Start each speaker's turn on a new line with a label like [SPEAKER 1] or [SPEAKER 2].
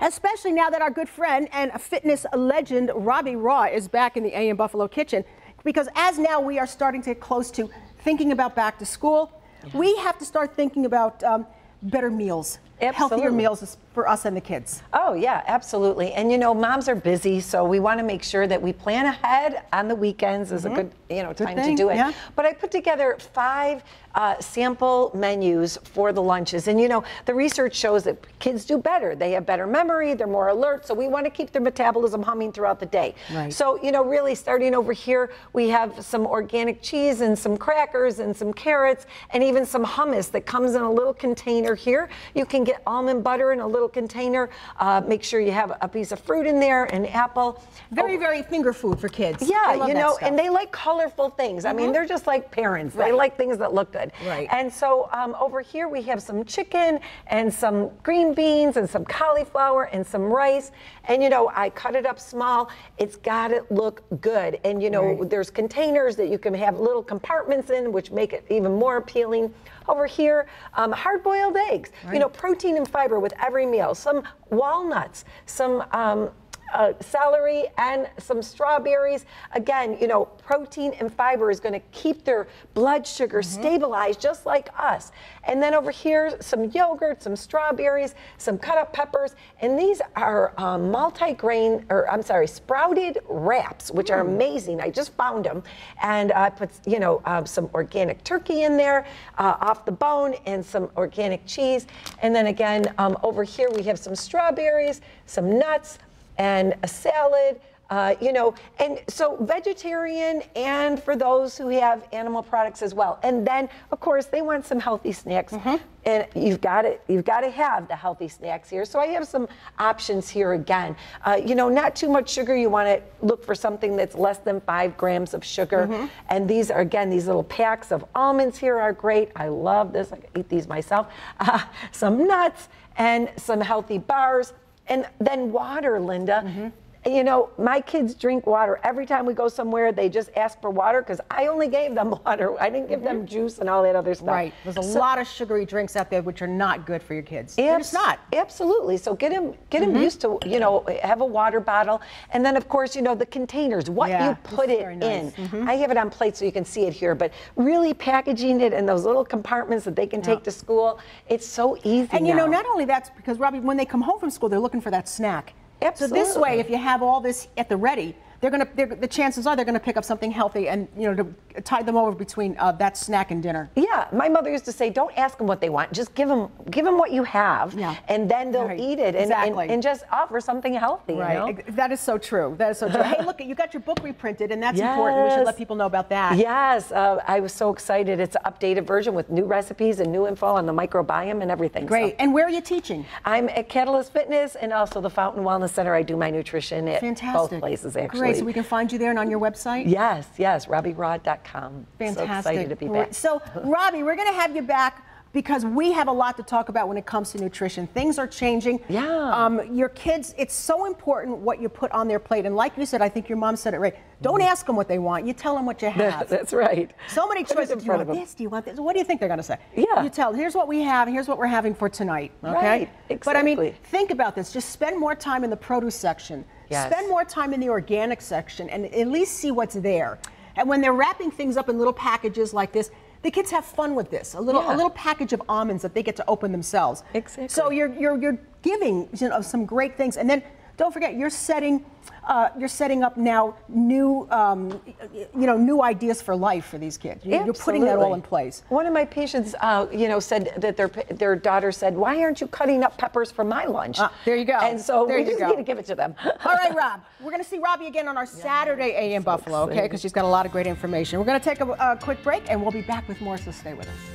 [SPEAKER 1] especially now that our good friend and fitness legend Robbie Raugh is back in the AM Buffalo kitchen. Because as now we are starting to get close to thinking about back to school, yeah. we have to start thinking about um, better meals, Absolutely. healthier meals for us and the kids.
[SPEAKER 2] Oh, yeah, absolutely. And you know, moms are busy, so we want to make sure that we plan ahead on the weekends is mm -hmm. a mm-hmm. good, you know, time to do it. Yeah. But I put together five uh, sample menus for the lunches. And you know, the research shows that kids do better. They have better memory, they're more alert, so we want to keep their metabolism humming throughout the day. Right. So, you know, really starting over here, we have some organic cheese and some crackers and some carrots and even some hummus that comes in a little container here. You can get almond butter in a little container. Uh, make sure you have a piece of fruit in there, an apple.
[SPEAKER 1] Very, oh. very finger food for kids.
[SPEAKER 2] Yeah, you know, and they like colorful things. Mm -hmm. I mean, mm-hmm. they're just like parents. Right. They like things that look good.
[SPEAKER 1] Right.
[SPEAKER 2] And so um, over here we have some chicken and some green beans and some cauliflower and some rice. And you know, I cut it up small. It's got to look good. And you know, right. there's containers that you can have little compartments in, which make it even more appealing. Over here, um, hard-boiled eggs. Right. You know, protein and fiber with every meal, some walnuts, some um, uh, celery and some strawberries. Again, you know, protein and fiber is going to keep their blood sugar mm -hmm. stabilized just like us. And then over here, some yogurt, some strawberries, some cut up peppers. And these are um, multi-grain, or I'm sorry, sprouted wraps, which mm. are amazing. I just found them. And I put, you know, uh, some organic turkey in there uh, off the bone and some organic cheese. And then again, um, over here we have some strawberries, some nuts, and a salad. Uh, you know, and so vegetarian and for those who have animal products as well. And then, of course, they want some healthy snacks. Mm -hmm. And you've got to you've got to have the healthy snacks here. So I have some options here again. Uh, you know, not too much sugar. You want to look for something that's less than five grams of sugar. Mm -hmm. And these are again these little packs of almonds here are great. I love this. I eat these myself. Uh, some nuts and some healthy bars and then water, Linda. Mm -hmm. You know, my kids drink water. Every time we go somewhere, they just ask for water because I only gave them water. I didn't give mm -hmm. them mm-hmm. juice and all that other stuff.
[SPEAKER 1] Right. There's a so, lot of sugary drinks out there which are not good for your kids. It's not.
[SPEAKER 2] Absolutely. So get them get them mm -hmm. used to, you know, have a water bottle. And then, of course, you know, the containers, what yeah, you put it nice. in. Mm-hmm. I have it on plate so you can see it here, but really packaging it in those little compartments that they can take to school, it's so easy.
[SPEAKER 1] And, you
[SPEAKER 2] now.
[SPEAKER 1] know, not only that's because, Robbie, when they come home from school, they're looking for that snack.
[SPEAKER 2] Absolutely.
[SPEAKER 1] So this way, if you have all this at the ready, they're going to the chances are they're going to pick up something healthy and you know to tide them over between uh, that snack and dinner.
[SPEAKER 2] Yeah, my mother used to say, don't ask them what they want, just give them give them what you have, yeah. and then they'll right. eat it and, exactly. and, and, just offer something healthy. Right, you know?
[SPEAKER 1] that is so true. That is so true. hey, look, you got your book reprinted, and that's yes. important. We should let people know about that.
[SPEAKER 2] Yes, uh, I was so excited. It's an updated version with new recipes and new info on the microbiome and everything.
[SPEAKER 1] Great. So. And where are you teaching?
[SPEAKER 2] I'm at Catalyst Fitness and also the Fountain Wellness Center. I do my nutrition at Fantastic. both places actually.
[SPEAKER 1] Great. So we can find you there and on your website?
[SPEAKER 2] Yes, yes, RobbieRaugh.com.
[SPEAKER 1] Fantastic.
[SPEAKER 2] So excited to be back.
[SPEAKER 1] So, Robbie, we're going to have you back because we have a lot to talk about when it comes to nutrition. Things are changing.
[SPEAKER 2] Yeah.
[SPEAKER 1] Um, your kids, it's so important what you put on their plate. And like you said, I think your mom said it right. Don't ask them what they want. You tell them what you have.
[SPEAKER 2] That's right.
[SPEAKER 1] So many choices. Do you want this? Do you want this? What do you think they're going to say?
[SPEAKER 2] Yeah.
[SPEAKER 1] You tell. them, Here's what we have. Here's what we're having for tonight. Okay.
[SPEAKER 2] Right. Exactly.
[SPEAKER 1] But I mean, think about this. Just spend more time in the produce section. Yes. Spend more time in the organic section and at least see what's there. And when they're wrapping things up in little packages like this, the kids have fun with this. A little yeah. a little package of almonds that they get to open themselves.
[SPEAKER 2] Exactly.
[SPEAKER 1] So you're you're you're giving you know some great things, and then don't forget you're setting uh, you're setting up now new um, you know new ideas for life for these kids. You're, you're putting that all in place.
[SPEAKER 2] One of my patients, uh, you know, said that their their daughter said, "Why aren't you cutting up peppers for my lunch?" Uh,
[SPEAKER 1] there you go.
[SPEAKER 2] And so
[SPEAKER 1] there
[SPEAKER 2] we just
[SPEAKER 1] go.
[SPEAKER 2] need to give it to them.
[SPEAKER 1] all right, Rob. We're going to see Robbie again on our Saturday AM so Buffalo, okay? Because she's got a lot of great information. We're going to take a, a quick break, and we'll be back with more. So stay with us.